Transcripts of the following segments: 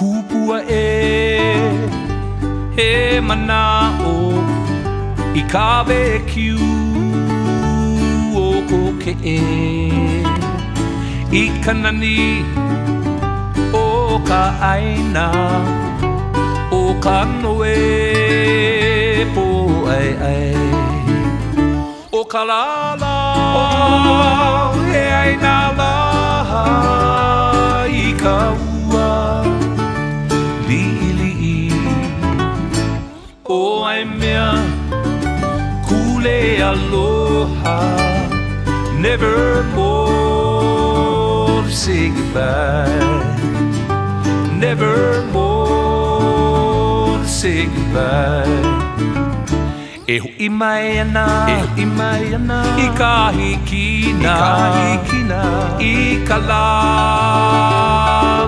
Kupua e. He mana o i kawe kiu o ko ke e. I kanani o ka aina o ka noe po ai ai. O ka lala o ka lala he aina la kule aloha nevermore say goodbye. Nevermore say goodbye. E hui mai ana E hui mai ana I ka hikina I ka hikina I ka la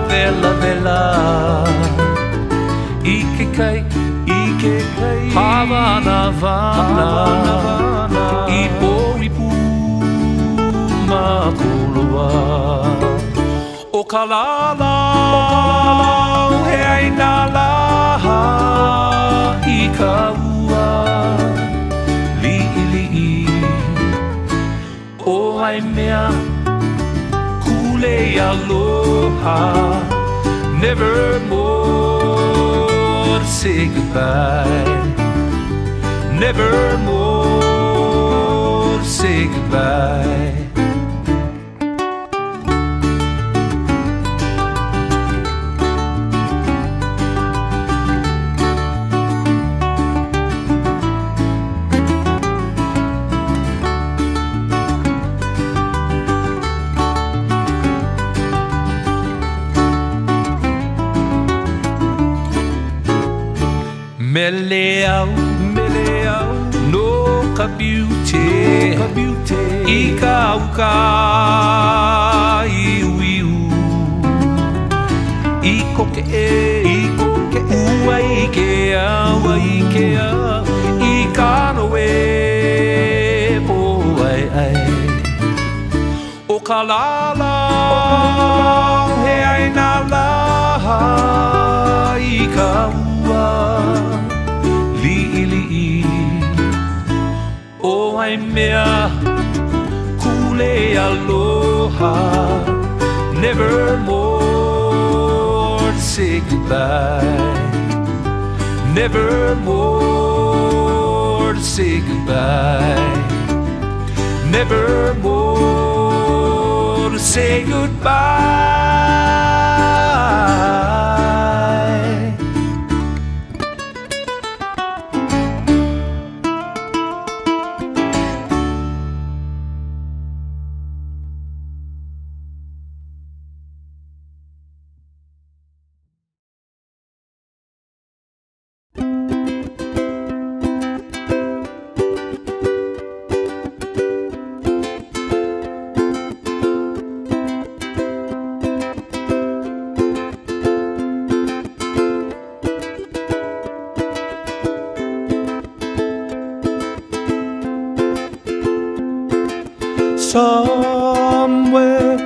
Vela vela. I I ke kai Havana, Havana, Havana, i po i pu ma kuloa. O kalala, o hea i nā laha, i ka ua, li i li i. O ai mea, kule i aloha, never more say goodbye. Nevermore say goodbye. Meleau, ka biute ka biute i ka uka i uiu. I koke e i koke e ua i ke a ua i ke a. I ka no e po ai ai. O ka la la o ka la la mea kule aloha nevermore say goodbye. Nevermore say goodbye. Nevermore say goodbye somewhere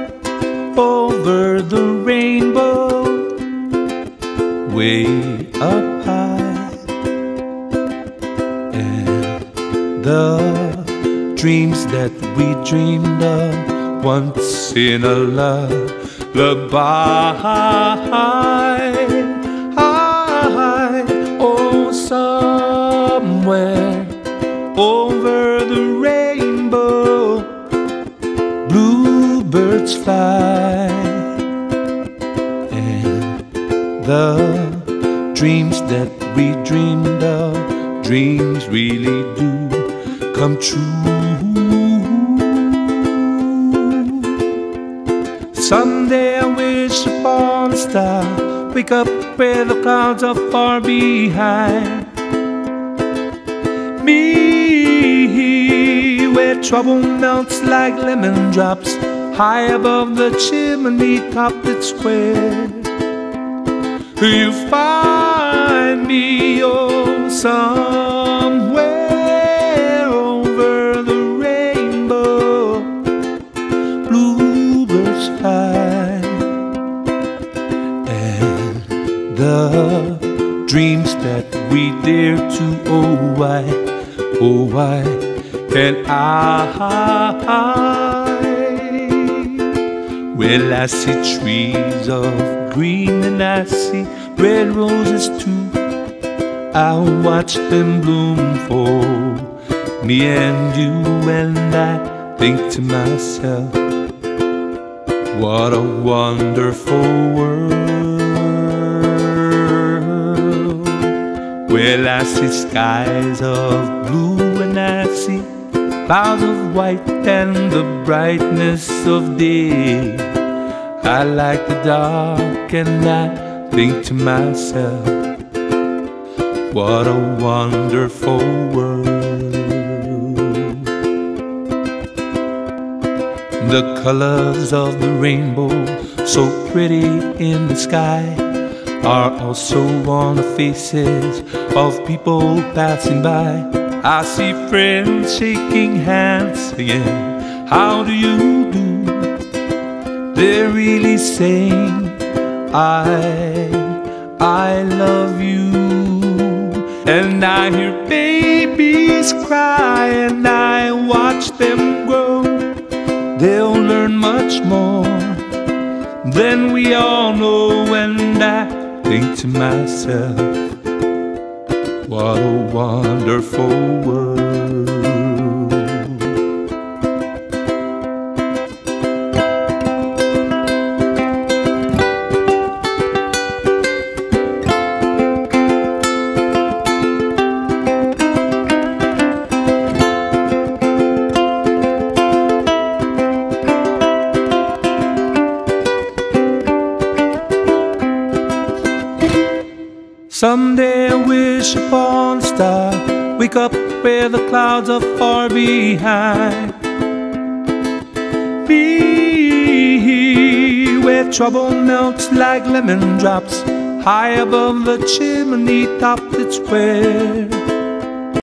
over the rainbow, way up high, and the dreams that we dreamed of once in a lullaby. Oh, somewhere over bluebirds fly and the dreams that we dreamed of. Dreams really do come true. Someday i wish upon a star wake up where the clouds are far behind. Me where trouble melts like lemon drops high above the chimney top that's where you find me oh somewhere over the rainbow bluebirds fly and the dreams that we dare to. Oh, why, oh, why can I? Well, I see trees of green and I see red roses too. I'll watch them bloom for me and you, and I think to myself, what a wonderful world. Well, I see skies of blue and I see clouds of white and the brightness of day. I like the dark and I think to myself, what a wonderful world. The colors of the rainbow, so pretty in the sky, are also on the faces of people passing by. I see friends shaking hands saying, How do you do? They're really saying, I, I love you. And I hear babies cry and I watch them grow. They'll learn much more than we all know. And I think to myself, what a wonderful world. Someday I wish upon a star, wake up where the clouds are far behind. Be where trouble melts like lemon drops, high above the chimney top. It's where